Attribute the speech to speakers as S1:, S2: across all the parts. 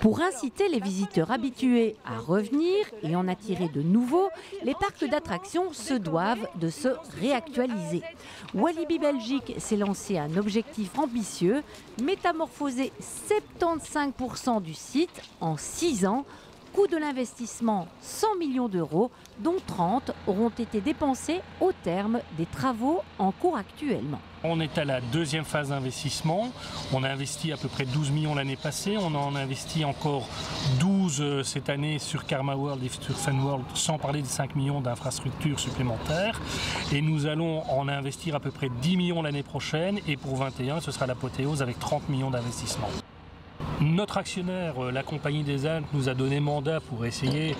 S1: Pour inciter les visiteurs habitués à revenir et en attirer de nouveaux, les parcs d'attractions se doivent de se réactualiser. Walibi Belgique s'est lancé un objectif ambitieux, métamorphoser 75% du site en 6 ans coût de l'investissement 100 millions d'euros, dont 30 auront été dépensés au terme des travaux en cours actuellement.
S2: On est à la deuxième phase d'investissement. On a investi à peu près 12 millions l'année passée. On en a investi encore 12 euh, cette année sur Karma World et sur Fun World, sans parler des 5 millions d'infrastructures supplémentaires. Et nous allons en investir à peu près 10 millions l'année prochaine. Et pour 21, ce sera l'apothéose avec 30 millions d'investissements. Notre actionnaire, euh, la Compagnie des Alpes, nous a donné mandat pour essayer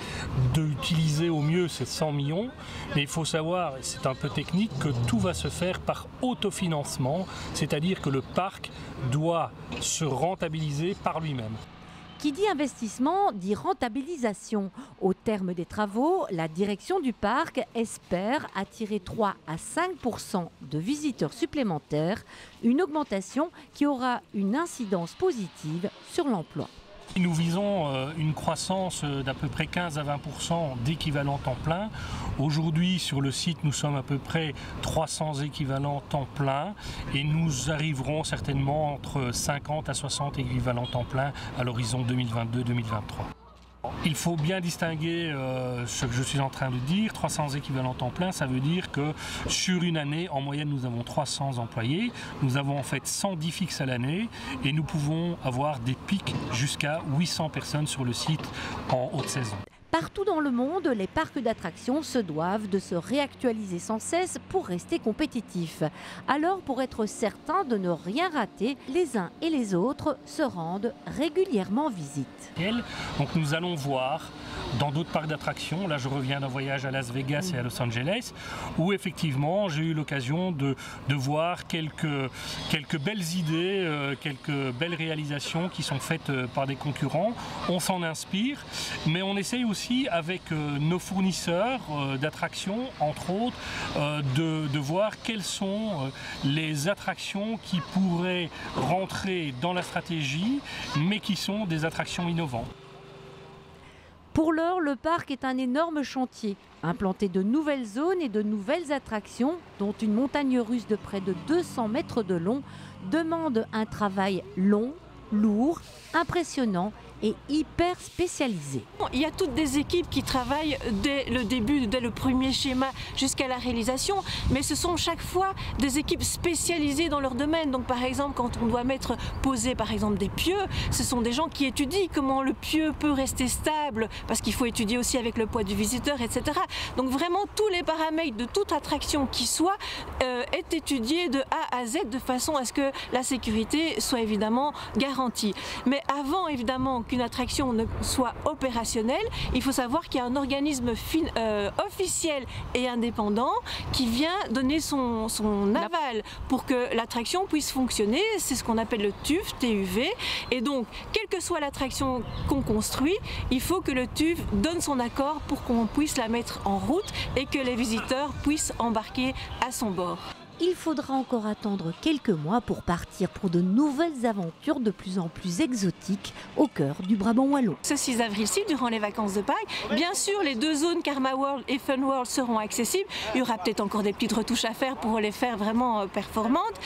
S2: d'utiliser au mieux ces 100 millions. Mais il faut savoir, et c'est un peu technique, que tout va se faire par autofinancement, c'est-à-dire que le parc doit se rentabiliser par lui-même.
S1: Qui dit investissement dit rentabilisation. Au terme des travaux, la direction du parc espère attirer 3 à 5% de visiteurs supplémentaires, une augmentation qui aura une incidence positive sur l'emploi.
S2: Nous visons euh, une croissance euh, d'à peu près 15 à 20% d'équivalents temps plein. Aujourd'hui, sur le site, nous sommes à peu près 300 équivalents temps plein et nous arriverons certainement entre 50 à 60 équivalents temps plein à l'horizon 2022-2023. Il faut bien distinguer euh, ce que je suis en train de dire. 300 équivalents temps plein, ça veut dire que sur une année, en moyenne, nous avons 300 employés. Nous avons en fait 110 fixes à l'année et nous pouvons avoir des pics jusqu'à 800 personnes sur le site en haute saison.
S1: Partout dans le monde, les parcs d'attractions se doivent de se réactualiser sans cesse pour rester compétitifs. Alors, pour être certain de ne rien rater, les uns et les autres se rendent régulièrement visite.
S2: Nous allons voir dans d'autres parcs d'attractions, là je reviens d'un voyage à Las Vegas et à Los Angeles, où effectivement j'ai eu l'occasion de, voir quelques, belles idées, euh, quelques belles réalisations qui sont faites euh, par des concurrents. On s'en inspire, mais on essaye aussi avec euh, nos fournisseurs d'attractions, entre autres, de, voir quelles sont les attractions qui pourraient rentrer dans la stratégie, mais qui sont des attractions innovantes.
S1: Pour l'heure, le parc est un énorme chantier. Implanter de nouvelles zones et de nouvelles attractions, dont une montagne russe de près de 200 mètres de long, demande un travail long, lourd, impressionnant et hyper spécialisé.
S3: Il y a toutes des équipes qui travaillent dès le début, dès le premier schéma jusqu'à la réalisation, mais ce sont chaque fois des équipes spécialisées dans leur domaine. Donc par exemple, quand on doit mettre, poser par exemple des pieux, ce sont des gens qui étudient comment le pieu peut rester stable, parce qu'il faut étudier aussi avec le poids du visiteur, etc. Donc vraiment tous les paramètres de toute attraction qui soit euh, est étudié de A à Z de façon à ce que la sécurité soit évidemment garantie. Mais avant évidemment qu'une attraction soit opérationnelle, il faut savoir qu'il y a un organisme euh, officiel et indépendant qui vient donner son, aval pour que l'attraction puisse fonctionner. C'est ce qu'on appelle le TUV, TUV. Et donc, quelle que soit l'attraction qu'on construit, il faut que le TUV donne son accord pour qu'on puisse la mettre en route et que les visiteurs puissent embarquer à son bord
S1: il faudra encore attendre quelques mois pour partir pour de nouvelles aventures de plus en plus exotiques au cœur du Brabant wallon.
S3: Ce 6 avril-ci, durant les vacances de Pâques, bien sûr, les deux zones Karma World et Fun World seront accessibles. Il y aura peut-être encore des petites retouches à faire pour les faire vraiment euh, performantes.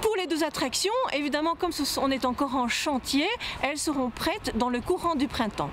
S3: Pour les deux attractions, évidemment, comme on est encore en chantier, elles seront prêtes dans le courant du printemps.